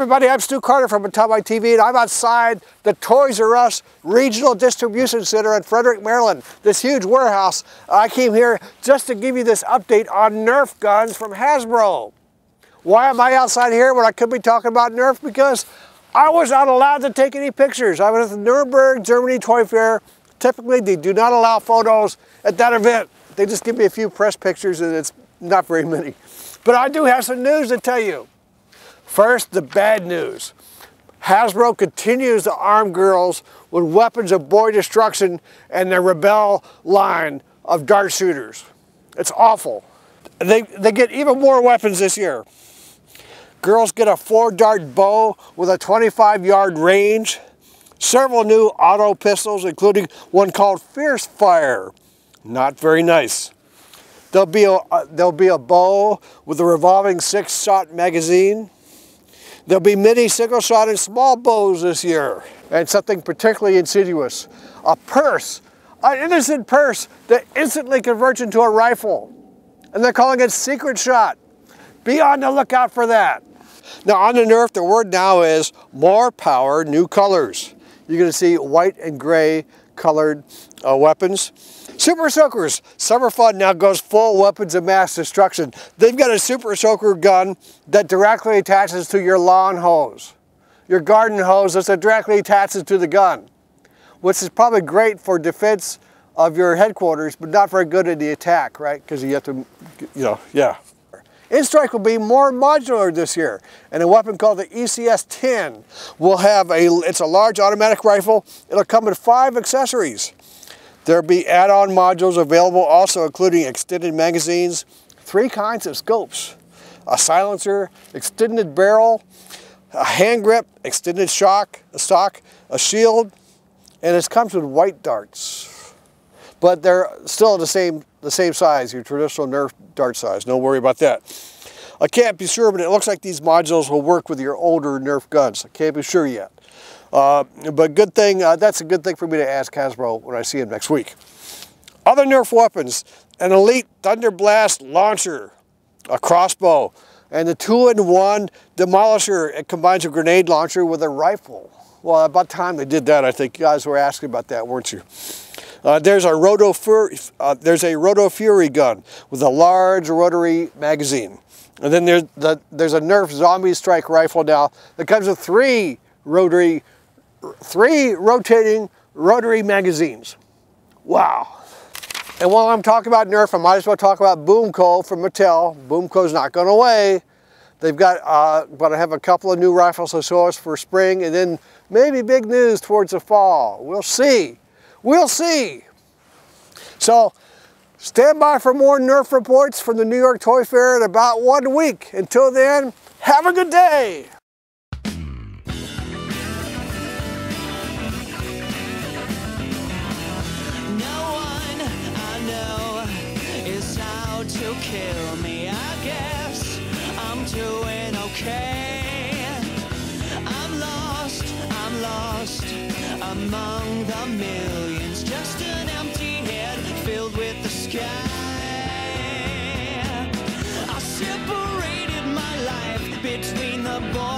everybody, I'm Stu Carter from Atamaii TV and I'm outside the Toys R Us Regional Distribution Center in Frederick, Maryland. This huge warehouse. I came here just to give you this update on Nerf guns from Hasbro. Why am I outside here when I could be talking about Nerf? Because I was not allowed to take any pictures. I was at the Nuremberg, Germany Toy Fair. Typically, they do not allow photos at that event. They just give me a few press pictures and it's not very many. But I do have some news to tell you. First, the bad news. Hasbro continues to arm girls with weapons of boy destruction and their Rebelle line of dart shooters. It's awful. They, they get even more weapons this year. Girls get a four dart bow with a 25 yard range, several new auto pistols, including one called Fierce Fire. Not very nice. There'll be a, uh, there'll be a bow with a revolving six shot magazine, There'll be many single shot and small bows this year. And something particularly insidious, a purse, an innocent purse that instantly converts into a rifle. And they're calling it secret shot. Be on the lookout for that. Now on the Nerf, the word now is more power, new colors. You're gonna see white and gray colored uh, weapons. Super Soakers, Summer Fun now goes full weapons of mass destruction. They've got a Super Soaker gun that directly attaches to your lawn hose, your garden hose that directly attaches to the gun, which is probably great for defense of your headquarters, but not very good at the attack, right? Because you have to, you know, yeah. N-Strike will be more modular this year, and a weapon called the ECS-10 will have a, it's a large automatic rifle. It'll come with five accessories. There'll be add-on modules available also including extended magazines, three kinds of scopes, a silencer, extended barrel, a hand grip, extended shock, a stock, a shield, and it comes with white darts. But they're still the same, the same size, your traditional Nerf dart size. No worry about that. I can't be sure, but it looks like these modules will work with your older Nerf guns. I can't be sure yet. Uh, but good thing, uh, that's a good thing for me to ask Hasbro when I see him next week. Other Nerf weapons, an Elite Thunder Blast launcher, a crossbow, and the two-in-one Demolisher. It combines a grenade launcher with a rifle. Well, about time they did that, I think you guys were asking about that, weren't you? Uh, there's a Roto Fury, uh, there's a Roto Fury gun with a large rotary magazine. And then there's, the, there's a Nerf Zombie Strike rifle now that comes with three rotary three rotating rotary magazines. Wow. And while I'm talking about Nerf, I might as well talk about Boomco from Mattel. Boomco's not going away. They've got, uh, but I have a couple of new rifles to show us for spring and then maybe big news towards the fall. We'll see. We'll see. So stand by for more Nerf reports from the New York Toy Fair in about one week. Until then, have a good day. kill me. I guess I'm doing okay. I'm lost, I'm lost among the millions. Just an empty head filled with the sky. I separated my life between the boys.